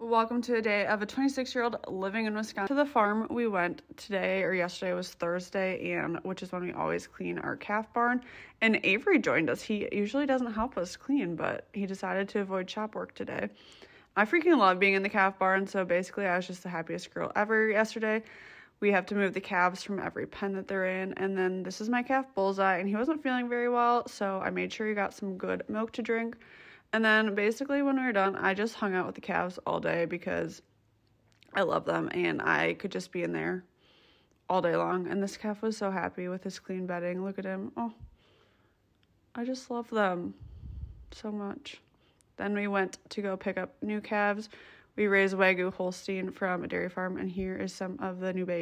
Welcome to a day of a 26 year old living in Wisconsin. To the farm we went today or yesterday was Thursday, and which is when we always clean our calf barn. And Avery joined us. He usually doesn't help us clean, but he decided to avoid shop work today. I freaking love being in the calf barn, so basically, I was just the happiest girl ever yesterday. We have to move the calves from every pen that they're in, and then this is my calf Bullseye, and he wasn't feeling very well, so I made sure he got some good milk to drink. And then basically when we were done, I just hung out with the calves all day because I love them and I could just be in there all day long. And this calf was so happy with his clean bedding. Look at him. Oh, I just love them so much. Then we went to go pick up new calves. We raised Wagyu Holstein from a dairy farm, and here is some of the new babies.